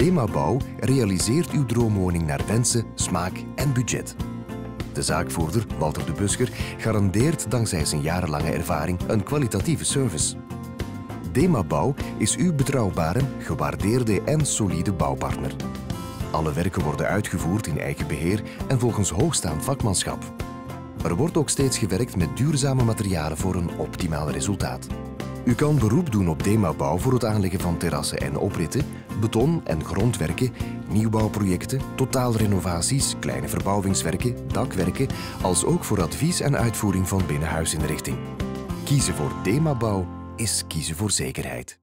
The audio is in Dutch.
Dema Bouw realiseert uw droomwoning naar wensen, smaak en budget. De zaakvoerder, Walter de Busker, garandeert dankzij zijn jarenlange ervaring een kwalitatieve service. Dema Bouw is uw betrouwbare, gewaardeerde en solide bouwpartner. Alle werken worden uitgevoerd in eigen beheer en volgens hoogstaand vakmanschap. Er wordt ook steeds gewerkt met duurzame materialen voor een optimaal resultaat. U kan beroep doen op Dema-bouw voor het aanleggen van terrassen en opritten, beton- en grondwerken, nieuwbouwprojecten, totaalrenovaties, kleine verbouwingswerken, dakwerken, als ook voor advies en uitvoering van binnenhuisinrichting. Kiezen voor Dema-bouw is kiezen voor zekerheid.